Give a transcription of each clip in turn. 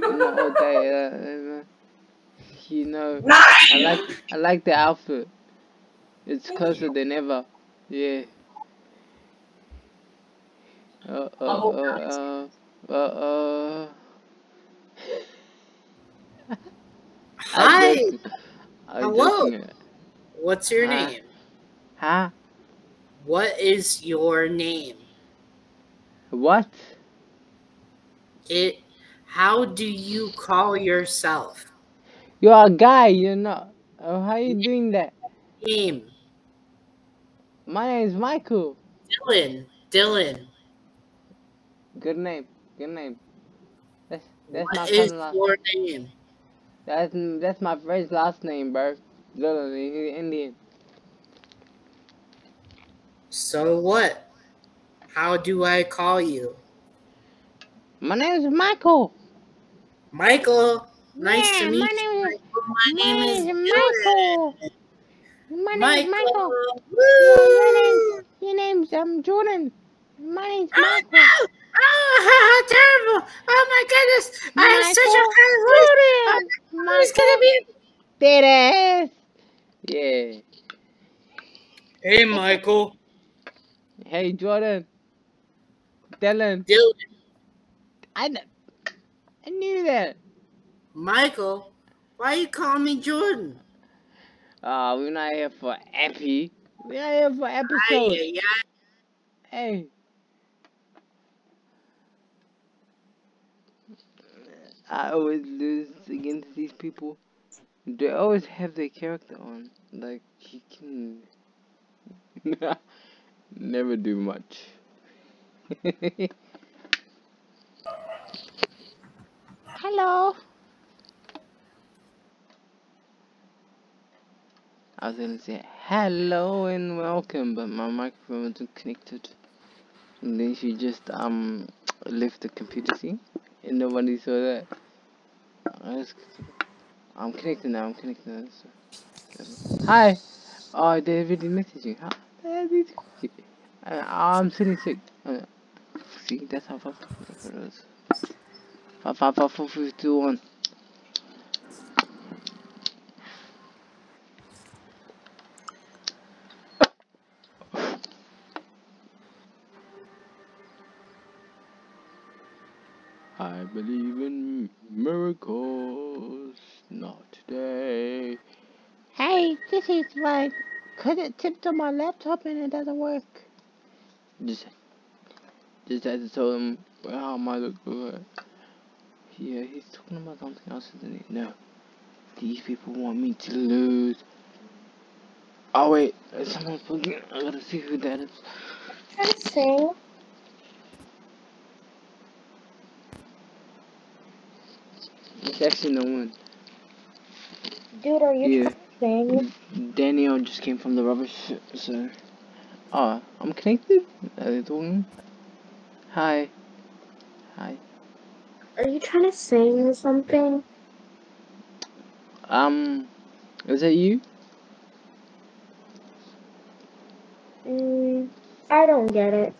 not all day. Uh, you know, Nah. I like I like the outfit. It's closer than ever. Yeah. Uh uh Oh, uh uh uh uh. Hi. I'm Hello. What's your Hi. name? Huh? What is your name? What? It. How do you call yourself? You're a guy. You're not. Oh, how you doing that? Name. My name is Michael. Dylan. Dylan. Good name. Good name. That's that's my What is cousin last. your name? That's that's my friend's last name, bro. Literally, he's Indian. So what? How do I call you? My name is Michael. Michael. Nice Yeah, to meet my you. name is- Michael. My name is Michael. My name is Michael. Woo! Your name's um Jordan. My name's Oh, Michael. no! Oh, how terrible! Oh my goodness! I have such a high voice. Jordan. Oh, gonna be. Dead ass. Yeah. Hey, Michael. Hey Jordan. Dylan. Dylan. I, kn- I knew that. Michael. Why you call me Jordan? Uh, we're not here for epi. We're not here for episodes. ay, ay. Hey. I always lose against these people. They always have their character on. Like, you can never do much. Hello. I was gonna say hello and welcome, but my microphone wasn't connected. And then she just um left the computer scene, and nobody saw that. I'm connected now. I'm connected now. So. Hi. Oh, they already messaged you. Huh? Uh, I'm sitting sick. Uh, see, that's how fast it is. Five, five, five, four, three, two, one. I believe in miracles, not today. Hey, this is my. It tipped on my laptop and it doesn't work. Just, just had to tell him how am I look good. Yeah, he's talking about something else, isn't he? No. These people want me to lose. Oh wait, someone's looking. I gotta see who that is. to sing. It's actually no one. Dude, are you Yeah. trying? Daniel just came from the rubbish, so. Oh, I'm connected? Are they talking? Hi. Hi. Are you trying to sing or something? Um, is that you? Mm, I don't get it.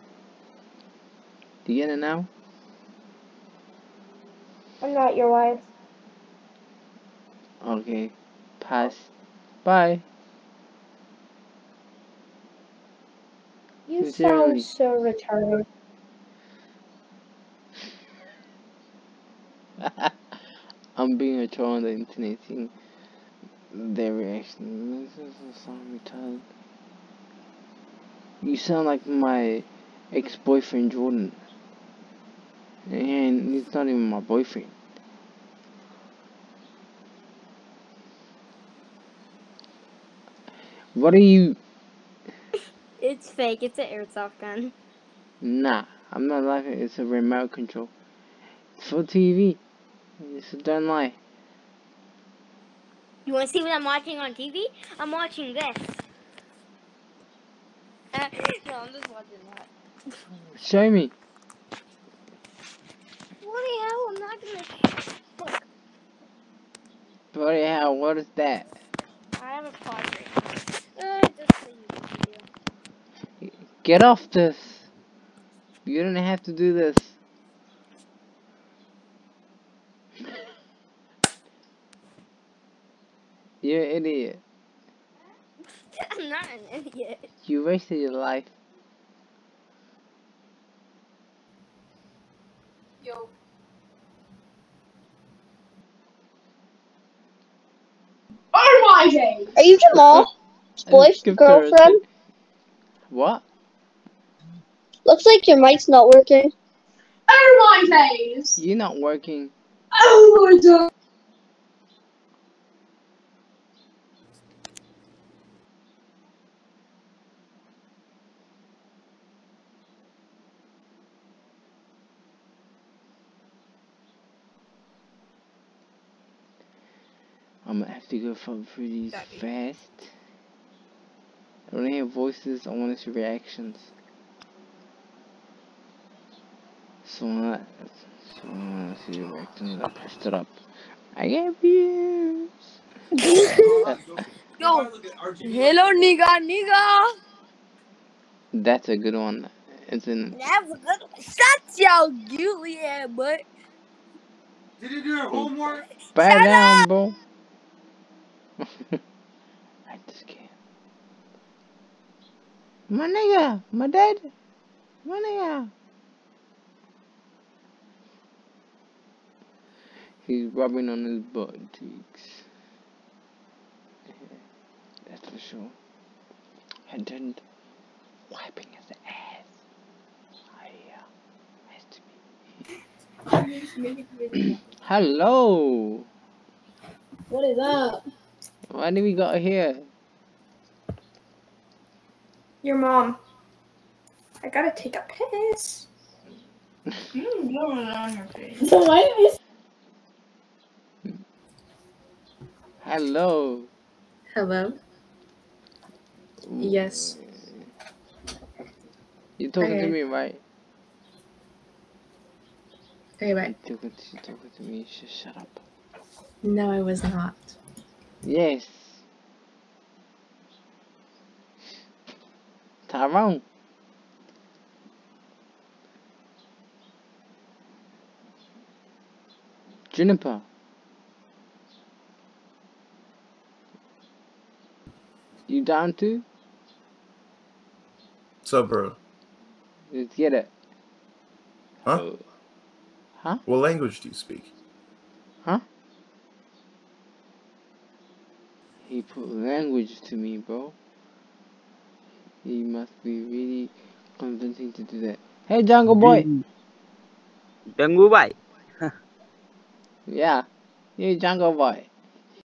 Do you get it now? I'm not your wife. Okay. Pass. Bye. You Sincerely. sound so retarded. I'm being a troll on the internet seeing their reaction. This is so retarded. You sound like my ex-boyfriend Jordan. And he's not even my boyfriend. What are you? It's fake. It's an airsoft gun. Nah, I'm not laughing. It's a remote control. It's for TV. So don't lie. You want to see what I'm watching on TV? I'm watching this. Uh, no, I'm just watching that. Show me. Bloody hell, I'm not gonna. Look, Bloody hell, what is that? I have a now. Uh, just so you can do. Get off this. You don't have to do this. You're an idiot. I'm not an idiot. You wasted your life. Yo. Oh my days! Are you Jamal's boy Give girlfriend? What? Looks like your mic's not working. Oh my days! You're not working. Oh my days! I'm gonna have to go from through these That'd fast. I don't hear voices, I wanna see reactions. So I, so I wanna see the reactions, I pressed it up. I get views! Yo. Hello, nigga, nigga. That's a good one. It's in That was a good one. Shut your googly ass, butt. Did you do your homework? Bow Shut down, bro. I just can't. My nigga, my dad, my nigga. He's rubbing on his butt cheeks. That's for sure. And then wiping his ass. Oh. Has to be. Hello. What is up? Why do we got here? Your mom. I gotta take a piss. Blowing it on your face. So why did you Hello. Hello? Yes. You talking to me, right? Okay, bye. You talking to, you talking to me? You should shut up. No, I was not. Yes. Tyrone. Juniper. You down too? What's up, bro? Let's get it. Huh? Huh? What language do you speak? He put language to me, bro. He must be really convincing to do that. Hey, Jungle Boy. Jungle Boy. Yeah. Hey, Jungle Boy.